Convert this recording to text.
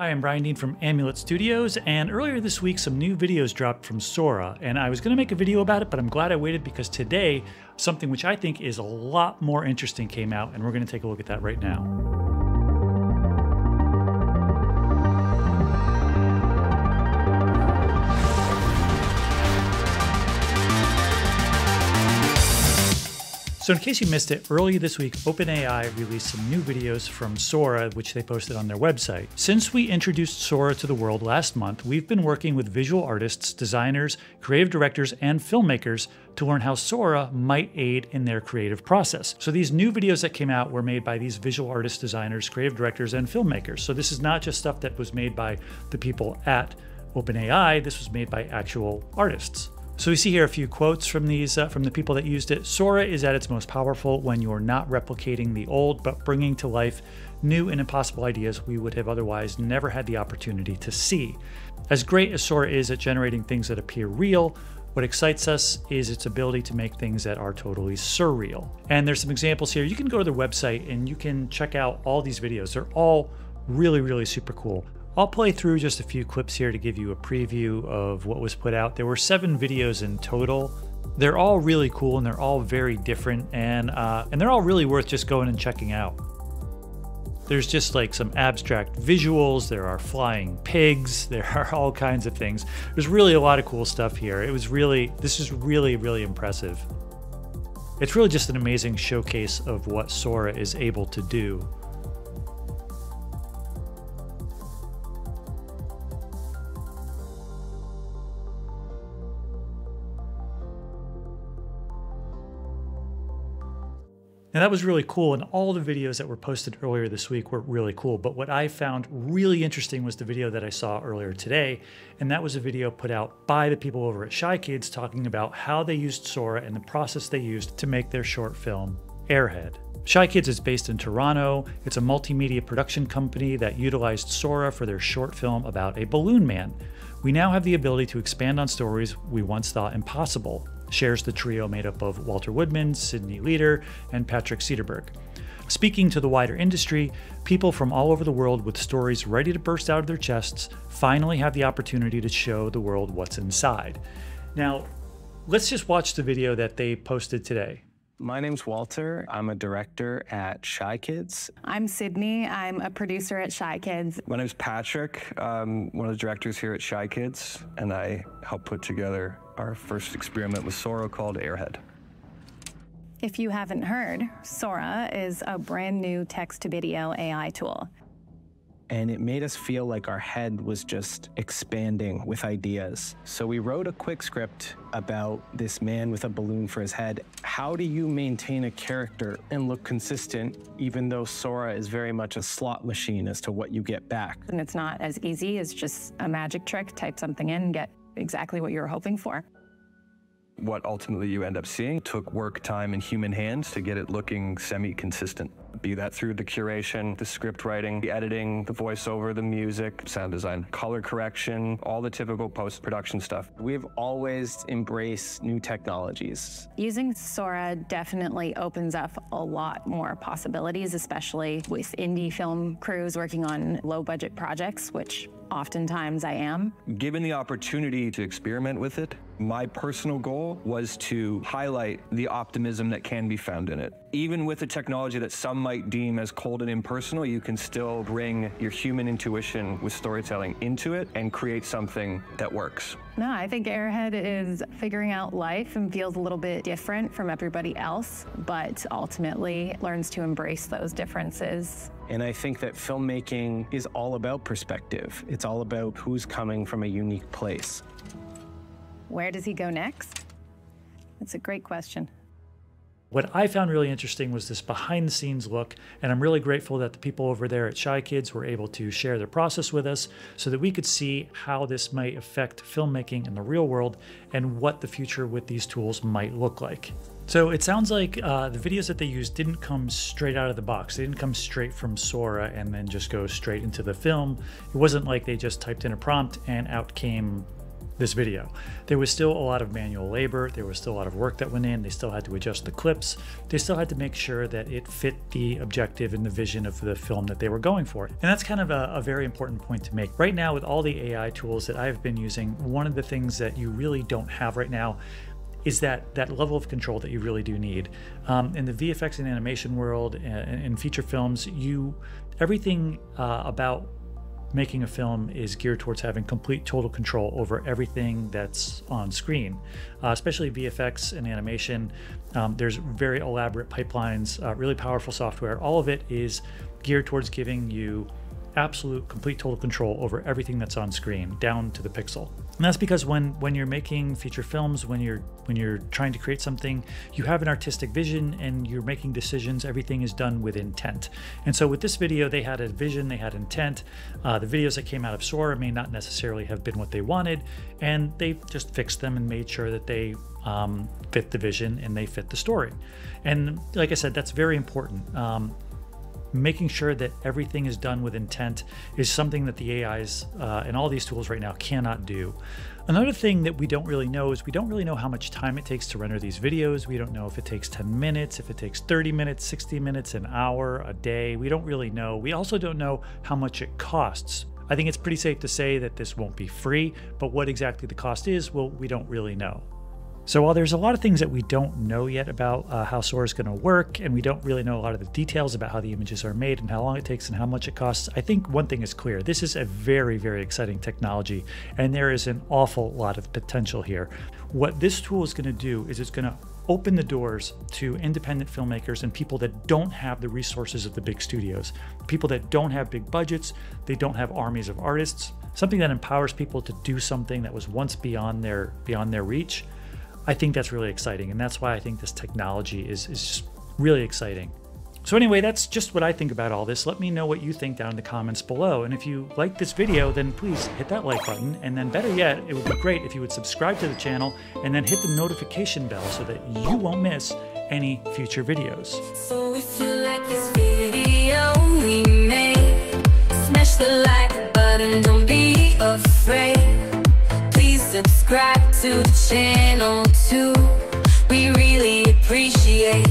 Hi, I'm Brian Dean from Amulet Studios, and earlier this week some new videos dropped from Sora, and I was going to make a video about it, but I'm glad I waited because today something which I think is a lot more interesting came out, and we're going to take a look at that right now. So in case you missed it, early this week, OpenAI released some new videos from Sora, which they posted on their website. Since we introduced Sora to the world last month, we've been working with visual artists, designers, creative directors, and filmmakers to learn how Sora might aid in their creative process. So these new videos that came out were made by these visual artists, designers, creative directors, and filmmakers. So this is not just stuff that was made by the people at OpenAI, this was made by actual artists. So we see here a few quotes from these uh, from the people that used it. Sora is at its most powerful when you're not replicating the old, but bringing to life new and impossible ideas we would have otherwise never had the opportunity to see. As great as Sora is at generating things that appear real, what excites us is its ability to make things that are totally surreal. And there's some examples here. You can go to their website and you can check out all these videos. They're all really, really super cool. I'll play through just a few clips here to give you a preview of what was put out. There were seven videos in total. They're all really cool and they're all very different and uh, and they're all really worth just going and checking out. There's just like some abstract visuals, there are flying pigs, there are all kinds of things. There's really a lot of cool stuff here. It was really, this is really, really impressive. It's really just an amazing showcase of what Sora is able to do. Now that was really cool, and all the videos that were posted earlier this week were really cool. But what I found really interesting was the video that I saw earlier today, and that was a video put out by the people over at Shy Kids talking about how they used Sora and the process they used to make their short film, Airhead. Shy Kids is based in Toronto. It's a multimedia production company that utilized Sora for their short film about a balloon man. We now have the ability to expand on stories we once thought impossible, shares the trio made up of Walter Woodman, Sidney Leeder, and Patrick Cederberg. Speaking to the wider industry, people from all over the world with stories ready to burst out of their chests finally have the opportunity to show the world what's inside. Now, let's just watch the video that they posted today. My name's Walter. I'm a director at Shy Kids. I'm Sydney. I'm a producer at Shy Kids. My name's Patrick. I'm one of the directors here at Shy Kids, and I help put together our first experiment with Sora called Airhead. If you haven't heard, Sora is a brand new text to video AI tool and it made us feel like our head was just expanding with ideas. So we wrote a quick script about this man with a balloon for his head. How do you maintain a character and look consistent, even though Sora is very much a slot machine as to what you get back? And it's not as easy as just a magic trick, type something in, get exactly what you were hoping for what ultimately you end up seeing took work, time, and human hands to get it looking semi-consistent. Be that through the curation, the script writing, the editing, the voiceover, the music, sound design, color correction, all the typical post-production stuff. We've always embraced new technologies. Using Sora definitely opens up a lot more possibilities, especially with indie film crews working on low-budget projects, which oftentimes I am. Given the opportunity to experiment with it, my personal goal was to highlight the optimism that can be found in it. Even with a technology that some might deem as cold and impersonal, you can still bring your human intuition with storytelling into it and create something that works. No, I think Airhead is figuring out life and feels a little bit different from everybody else, but ultimately learns to embrace those differences. And I think that filmmaking is all about perspective. It's all about who's coming from a unique place. Where does he go next? That's a great question. What I found really interesting was this behind the scenes look, and I'm really grateful that the people over there at Shy Kids were able to share their process with us so that we could see how this might affect filmmaking in the real world and what the future with these tools might look like. So it sounds like uh, the videos that they used didn't come straight out of the box. They didn't come straight from Sora and then just go straight into the film. It wasn't like they just typed in a prompt and out came this video. There was still a lot of manual labor, there was still a lot of work that went in, they still had to adjust the clips, they still had to make sure that it fit the objective and the vision of the film that they were going for. And that's kind of a, a very important point to make. Right now, with all the AI tools that I've been using, one of the things that you really don't have right now is that that level of control that you really do need. Um, in the VFX and animation world and in feature films, you everything uh, about making a film is geared towards having complete total control over everything that's on screen, uh, especially VFX and animation. Um, there's very elaborate pipelines, uh, really powerful software. All of it is geared towards giving you absolute complete total control over everything that's on screen down to the pixel and that's because when when you're making feature films when you're when you're trying to create something you have an artistic vision and you're making decisions. Everything is done with intent. And so with this video they had a vision they had intent. Uh, the videos that came out of sora may not necessarily have been what they wanted and they just fixed them and made sure that they um, fit the vision and they fit the story. And like i said that's very important. Um, making sure that everything is done with intent is something that the AIs uh, and all these tools right now cannot do. Another thing that we don't really know is we don't really know how much time it takes to render these videos. We don't know if it takes 10 minutes, if it takes 30 minutes, 60 minutes, an hour, a day. We don't really know. We also don't know how much it costs. I think it's pretty safe to say that this won't be free, but what exactly the cost is, well, we don't really know. So while there's a lot of things that we don't know yet about uh, how Sora is going to work, and we don't really know a lot of the details about how the images are made and how long it takes and how much it costs, I think one thing is clear. This is a very, very exciting technology, and there is an awful lot of potential here. What this tool is going to do is it's going to open the doors to independent filmmakers and people that don't have the resources of the big studios, people that don't have big budgets, they don't have armies of artists, something that empowers people to do something that was once beyond their beyond their reach I think that's really exciting. And that's why I think this technology is, is really exciting. So anyway, that's just what I think about all this. Let me know what you think down in the comments below. And if you like this video, then please hit that like button. And then better yet, it would be great if you would subscribe to the channel and then hit the notification bell so that you won't miss any future videos. So if you like this video we made, smash the like button, don't be afraid subscribe to the channel too. We really appreciate